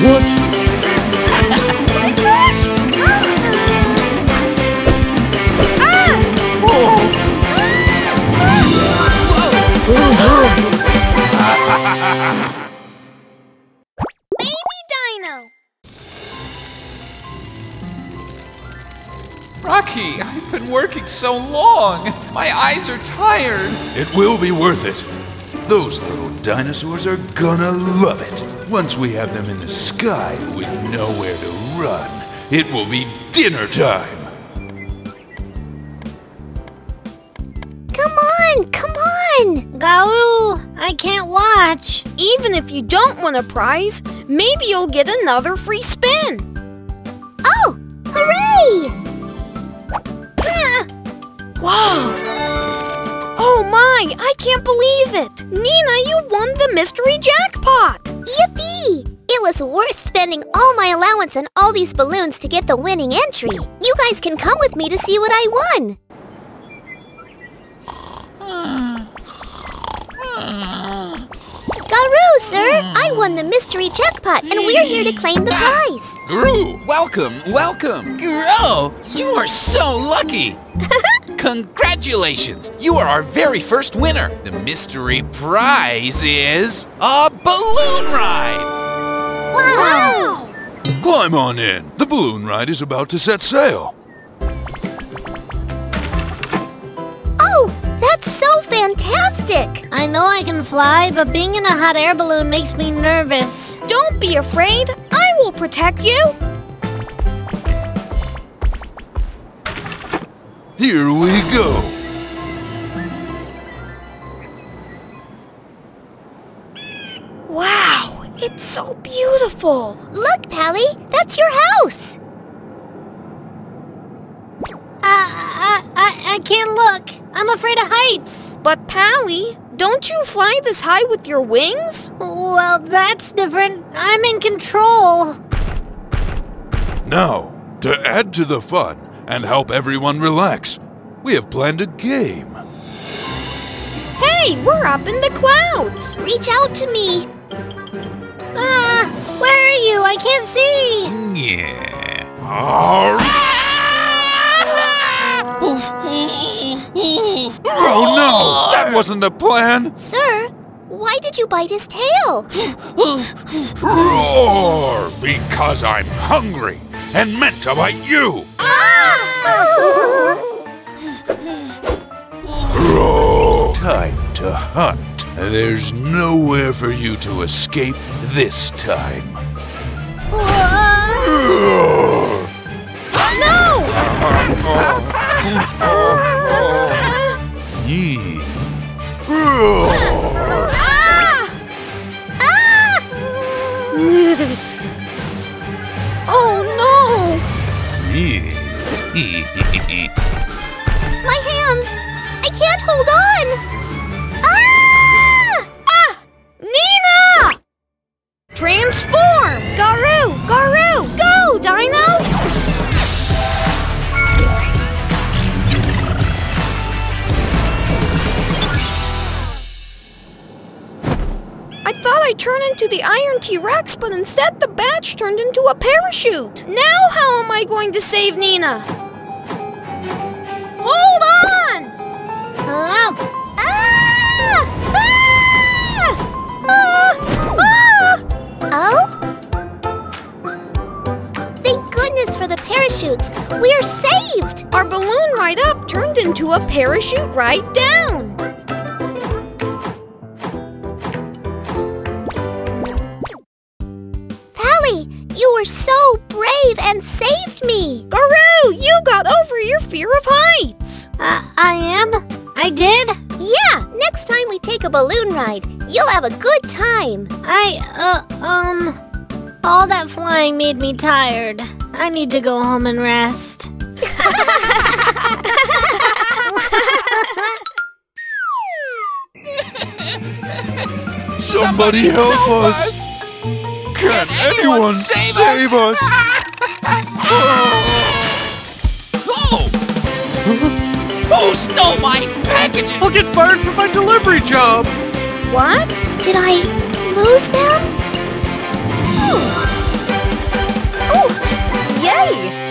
What? oh my gosh! Baby Dino! Rocky, I've been working so long. My eyes are tired. It will be worth it. Those little dinosaurs are gonna love it. Once we have them in the sky with nowhere to run, it will be dinner time. Come on, come on! Garu, I can't watch. Even if you don't win a prize, maybe you'll get another free spin. My, I can't believe it! Nina, you won the mystery jackpot! Yippee! It was worth spending all my allowance on all these balloons to get the winning entry. You guys can come with me to see what I won. Garu, sir! I won the mystery jackpot and we're here to claim the prize. Guru, welcome, welcome. Guru, you are so lucky. Congratulations! You are our very first winner. The mystery prize is a balloon ride. Wow! Climb on in. The balloon ride is about to set sail. Fantastic! I know I can fly, but being in a hot air balloon makes me nervous. Don't be afraid, I will protect you! Here we go. Wow, it's so beautiful! Look, Pally, that's your house! I, I, I, I can't look. I'm afraid of heights. But Pally, don't you fly this high with your wings? Well, that's different. I'm in control. Now, to add to the fun and help everyone relax, we have planned a game. Hey, we're up in the clouds! Reach out to me! Ah, where are you? I can't see. Yeah. Wasn't the plan! Sir, why did you bite his tail? Roar! Because I'm hungry and meant to bite you! Ah! Roar! Time to hunt. There's nowhere for you to escape this time. Roar! Oh no! I thought I turned into the Iron T-Rex, but instead the badge turned into a parachute. Now how am I going to save Nina? Hold on! Oh, Ah! Ah! Ah! Oh? Thank goodness for the parachutes. We're saved! Our balloon ride up turned into a parachute ride down. Pally, you were so brave and saved me. Garu, you got over your fear of heights. I, I am? I did? Yeah, next time we take a balloon ride, you'll have a good time. I, uh, um, all that flying made me tired. I need to go home and rest. Somebody help us! Can, Can anyone, anyone save, save us? us? oh! Who stole my packages? I'll get fired from my delivery job! What? Did I lose them? Oh! Oh! Yay!